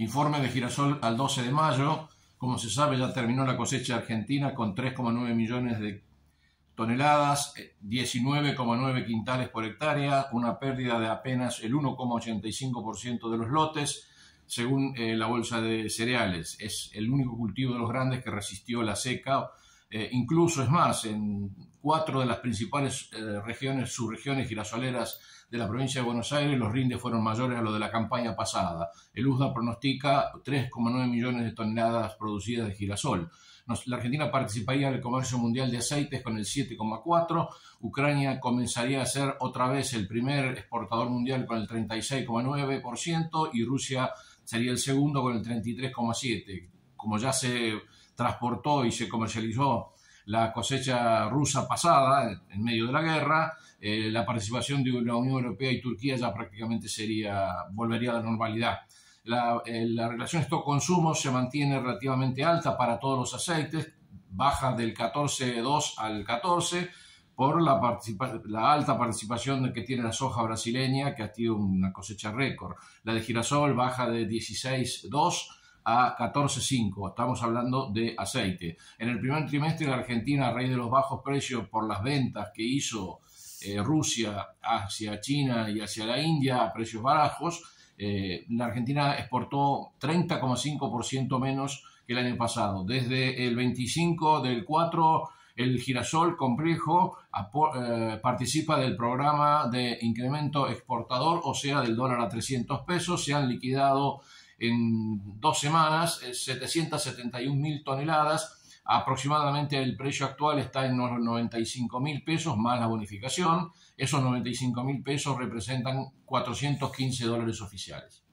Informe de girasol al 12 de mayo. Como se sabe, ya terminó la cosecha argentina con 3,9 millones de toneladas, 19,9 eh, quintales por hectárea, una pérdida de apenas el 1,85% de los lotes, según eh, la bolsa de cereales. Es el único cultivo de los grandes que resistió la seca. Eh, incluso es más, en cuatro de las principales regiones, subregiones girasoleras de la provincia de Buenos Aires, los rindes fueron mayores a los de la campaña pasada. El USDA pronostica 3,9 millones de toneladas producidas de girasol. la Argentina participaría en el comercio mundial de aceites con el 7,4%, Ucrania comenzaría a ser otra vez el primer exportador mundial con el 36,9% y Rusia sería el segundo con el 33,7%. Como ya se transportó y se comercializó la cosecha rusa pasada en medio de la guerra, eh, la participación de la Unión Europea y Turquía ya prácticamente sería, volvería a la normalidad. La, eh, la relación esto-consumo se mantiene relativamente alta para todos los aceites, baja del 14,2 al 14 por la, la, alta participación que tiene la soja brasileña, que ha sido una cosecha récord. La de girasol baja de 16,2 a 14,5. Estamos hablando de aceite. En el primer trimestre la Argentina, a raíz de los bajos precios por las ventas que hizo eh, Rusia hacia China y hacia la India a precios bajos, eh, la Argentina exportó 30,5% menos que el año pasado. Desde el 25 del 4, el girasol complejo eh, participa del programa de incremento exportador, o sea, del dólar a 300 pesos. Se han liquidado en dos semanas 771 mil toneladas Aproximadamente el precio actual está en unos 95 mil pesos más la bonificación. Esos 95 mil pesos representan 415 dólares oficiales.